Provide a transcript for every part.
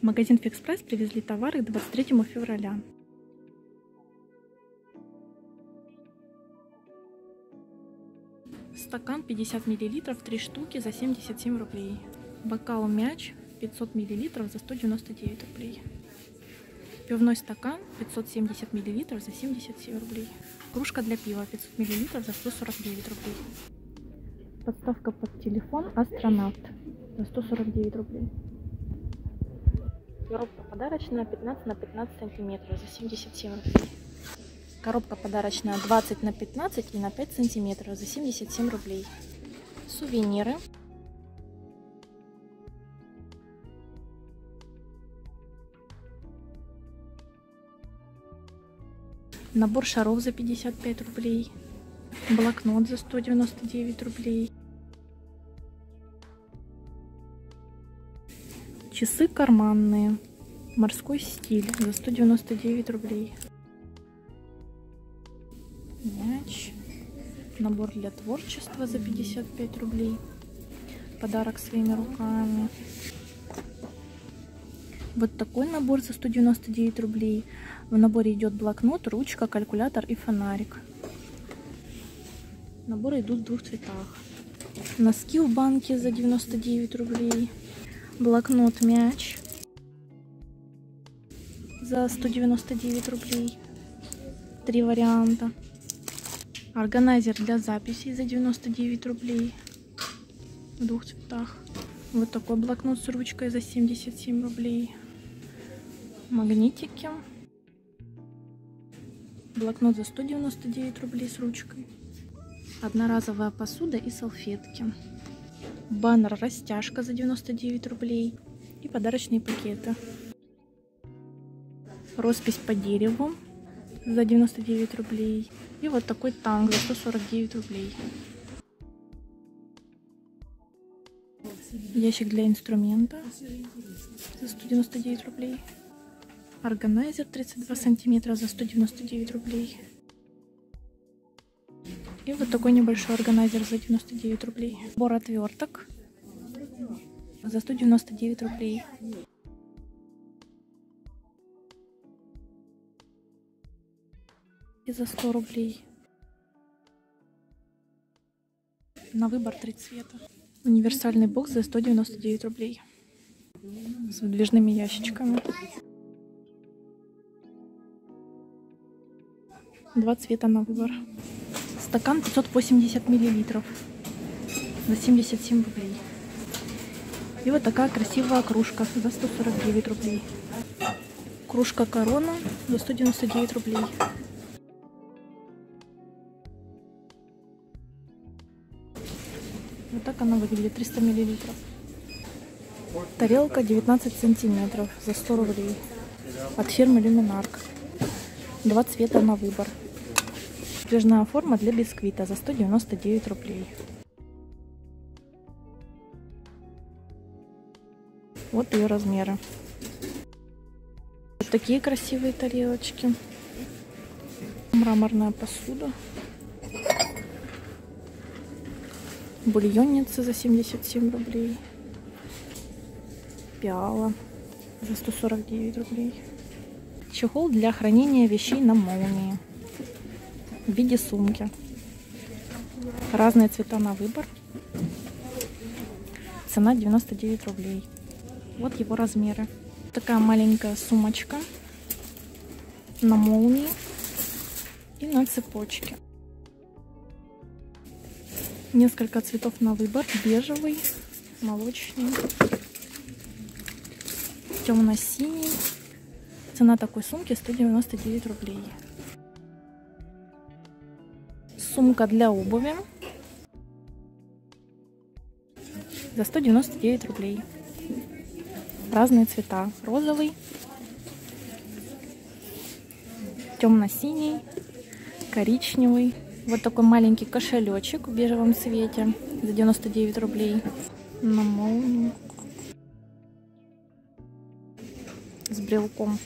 В магазин Фикспресс привезли товары к 23 февраля. Стакан 50 мл, 3 штуки за 77 рублей. Бокал мяч 500 мл за 199 рублей. Пивной стакан 570 мл за 77 рублей. Кружка для пива 500 мл за 149 рублей. Подставка под телефон астронавт за 149 рублей. Коробка подарочная 15 на 15 сантиметров за 77 рублей. Коробка подарочная 20 на 15 и на 5 сантиметров за 77 рублей. Сувениры. Набор шаров за 55 рублей. Блокнот за 199 рублей. Часы карманные. Морской стиль за 199 рублей. Мяч. Набор для творчества за 55 рублей. Подарок своими руками. Вот такой набор за 199 рублей. В наборе идет блокнот, ручка, калькулятор и фонарик. Наборы идут в двух цветах. Носки в банке за 99 рублей. Блокнот мяч за 199 рублей. Три варианта. Органайзер для записей за 99 рублей. В двух цветах. Вот такой блокнот с ручкой за 77 рублей. Магнитики. Блокнот за 199 рублей с ручкой. Одноразовая посуда и салфетки. Баннер растяжка за 99 рублей. И подарочные пакеты. Роспись по дереву за 99 рублей. И вот такой танк за 149 рублей. Ящик для инструмента за 199 рублей. Органайзер 32 сантиметра за 199 рублей. И вот такой небольшой органайзер за 99 рублей. Бор отверток за 199 рублей. И за 100 рублей. На выбор три цвета. Универсальный бокс за 199 рублей. С выдвижными ящичками. Два цвета на выбор. Стакан 580 миллилитров за 77 рублей. И вот такая красивая кружка за 149 рублей. Кружка корона за 199 рублей. Вот так она выглядит, 300 миллилитров. Тарелка 19 сантиметров за 100 рублей. От фирмы Люминарк. Два цвета на выбор. Сдвижная форма для бисквита за 199 рублей. Вот ее размеры. Вот такие красивые тарелочки. Мраморная посуда. Бульонница за 77 рублей. Пиала за 149 рублей. Чехол для хранения вещей на молнии в виде сумки. Разные цвета на выбор. Цена 99 рублей. Вот его размеры. Такая маленькая сумочка на молнии и на цепочке. Несколько цветов на выбор. Бежевый, молочный, темно-синий. Цена такой сумки 199 рублей. Сумка для обуви за 199 рублей. Разные цвета. Розовый, темно-синий, коричневый. Вот такой маленький кошелечек в бежевом цвете за 99 рублей. На молнию. С брелком.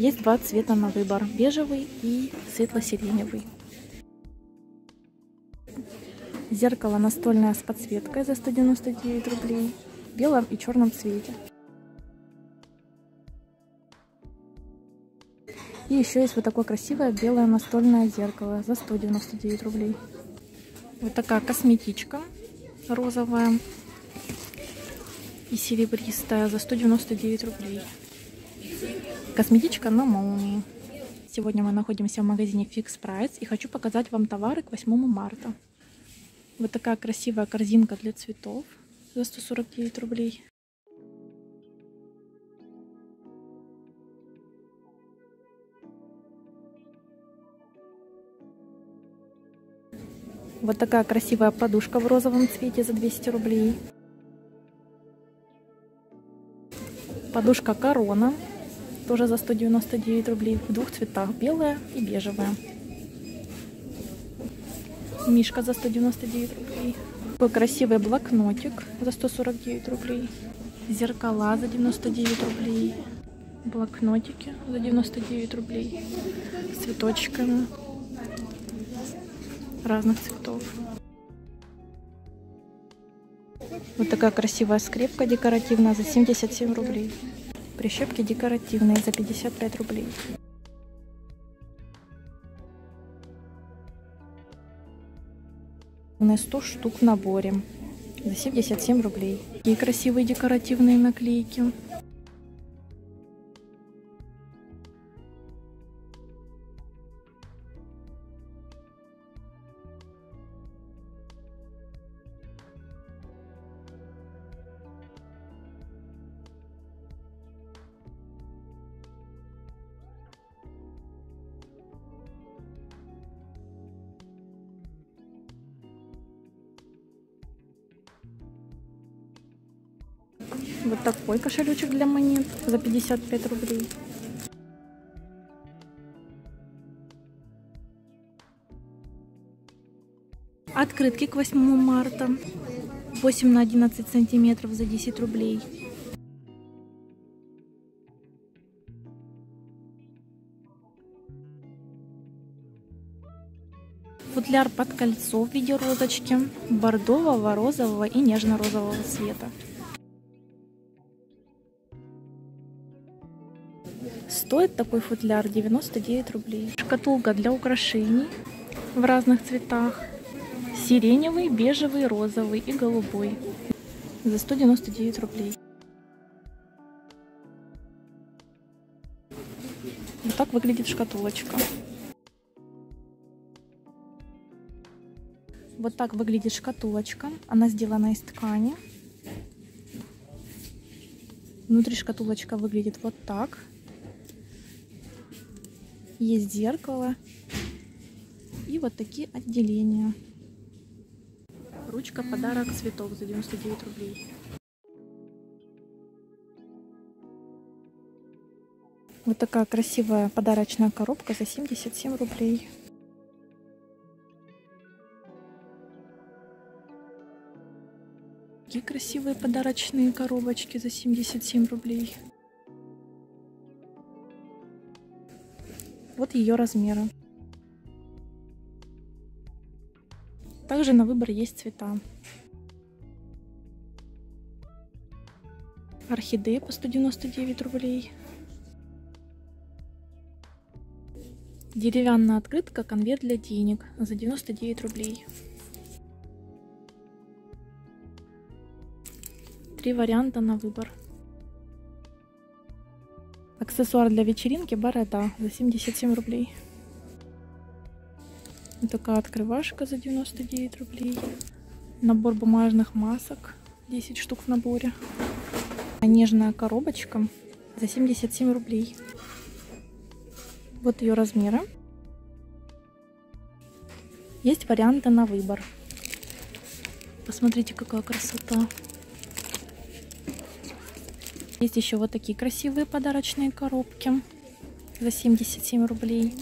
Есть два цвета на выбор. Бежевый и светло-сиреневый. Зеркало настольное с подсветкой за 199 рублей. В белом и черном цвете. И еще есть вот такое красивое белое настольное зеркало за 199 рублей. Вот такая косметичка розовая и серебристая за 199 рублей. Косметичка на молнии. Сегодня мы находимся в магазине Fix Price и хочу показать вам товары к 8 марта. Вот такая красивая корзинка для цветов за 149 рублей. Вот такая красивая подушка в розовом цвете за 200 рублей. Подушка корона, тоже за 199 рублей, в двух цветах, белая и бежевая. Мишка за 199 рублей. Такой красивый блокнотик за 149 рублей. Зеркала за 99 рублей. Блокнотики за 99 рублей. С цветочками разных цветов. Вот такая красивая скрепка декоративная за 77 рублей. Прищепки декоративные за 55 рублей. На 100 штук в наборе за 77 рублей. Такие красивые декоративные наклейки. Вот такой кошелечек для монет за 55 рублей. Открытки к 8 марта. 8 на 11 сантиметров за 10 рублей. Футляр под кольцо в виде розочки бордового, розового и нежно-розового цвета. Стоит такой футляр 99 рублей. Шкатулка для украшений в разных цветах. Сиреневый, бежевый, розовый и голубой. За 199 рублей. Вот так выглядит шкатулочка. Вот так выглядит шкатулочка. Она сделана из ткани. Внутри шкатулочка выглядит вот так. Есть зеркало. И вот такие отделения. Ручка подарок цветов за 99 рублей. Вот такая красивая подарочная коробка за 77 рублей. Такие красивые подарочные коробочки за 77 рублей. Вот ее размеры. Также на выбор есть цвета. Орхидея по 199 рублей. Деревянная открытка конверт для денег за 99 рублей. Три варианта на выбор. Аксессуар для вечеринки борода за 77 рублей. Вот такая открывашка за 99 рублей. Набор бумажных масок. 10 штук в наборе. Нежная коробочка за 77 рублей. Вот ее размеры. Есть варианты на выбор. Посмотрите, какая красота. Есть еще вот такие красивые подарочные коробки за 77 рублей.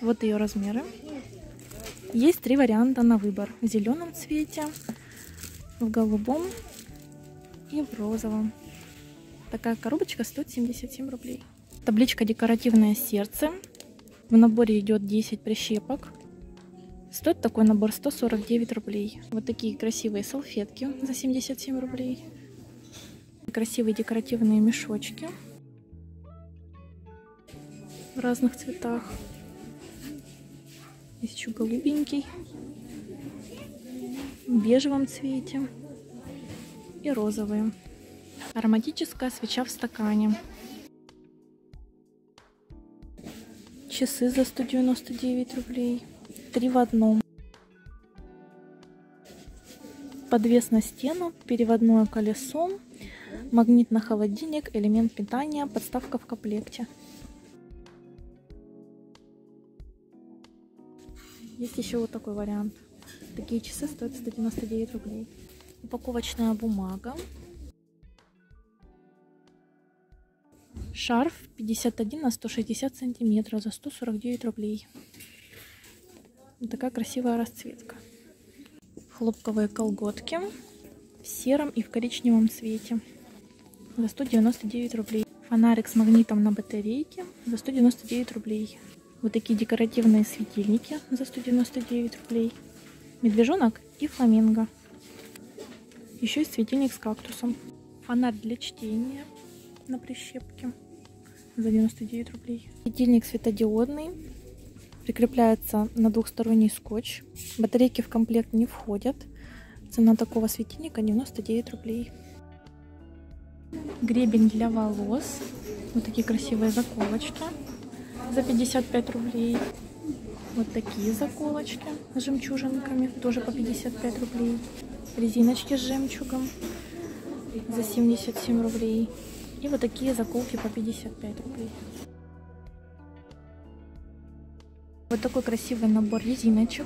Вот ее размеры. Есть три варианта на выбор. В зеленом цвете, в голубом и в розовом. Такая коробочка стоит 77 рублей. Табличка декоративное сердце В наборе идет 10 прищепок. Стоит такой набор 149 рублей. Вот такие красивые салфетки за 77 рублей. Красивые декоративные мешочки в разных цветах. Есть еще голубенький, в бежевом цвете и розовые. Ароматическая свеча в стакане. Часы за 199 рублей. Три в одном. Подвес на стену, переводное колесо, магнит на холодильник, элемент питания, подставка в комплекте. Есть еще вот такой вариант. Такие часы стоят 199 рублей. Упаковочная бумага. Шарф 51 на 160 сантиметров за 149 рублей. Такая красивая расцветка. Хлопковые колготки в сером и в коричневом цвете за 199 рублей. Фонарик с магнитом на батарейке за 199 рублей. Вот такие декоративные светильники за 199 рублей. Медвежонок и фламинго. Еще есть светильник с кактусом. Фонарь для чтения на прищепке за 99 рублей. Светильник светодиодный. Прикрепляется на двухсторонний скотч. Батарейки в комплект не входят. Цена такого светильника 99 рублей. Гребень для волос. Вот такие красивые заколочки за 55 рублей. Вот такие заколочки с жемчужинками, тоже по 55 рублей. Резиночки с жемчугом за 77 рублей. И вот такие заколки по 55 рублей. Такой красивый набор резиночек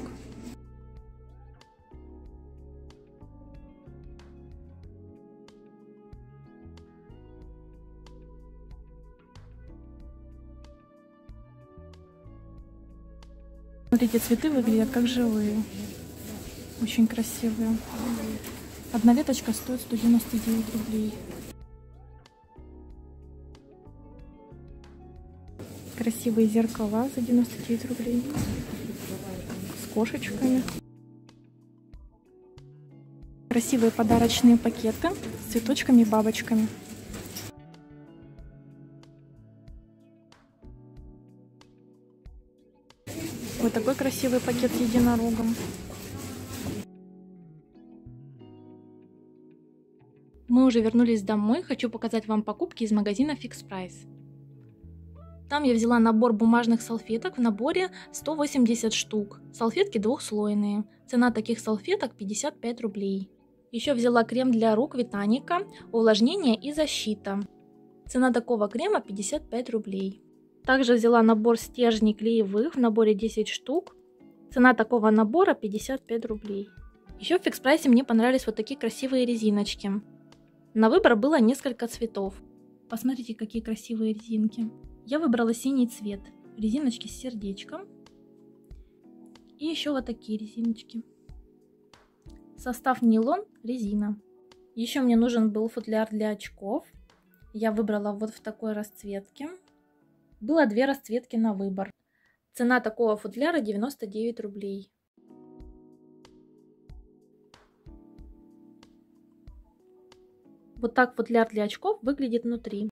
Смотрите, цветы выглядят как живые. Очень красивые. Одна веточка стоит 199 рублей. Красивые зеркала за 99 рублей. С кошечками. Красивые подарочные пакеты с цветочками и бабочками. Вот такой красивый пакет с единорогом. Мы уже вернулись домой, хочу показать вам покупки из магазина Fix Price. Там я взяла набор бумажных салфеток в наборе 180 штук. Салфетки двухслойные. Цена таких салфеток 55 рублей. Еще взяла крем для рук Витаника, увлажнение и защита. Цена такого крема 55 рублей. Также взяла набор стержней клеевых в наборе 10 штук. Цена такого набора 55 рублей. Еще в фикс прайсе мне понравились вот такие красивые резиночки. На выбор было несколько цветов. Посмотрите, какие красивые резинки. Я выбрала синий цвет. Резиночки с сердечком. И еще вот такие резиночки. Состав нейлон, резина. Еще мне нужен был футляр для очков. Я выбрала вот в такой расцветке. Было две расцветки на выбор. Цена такого футляра 99 рублей. Вот так футляр для очков выглядит внутри.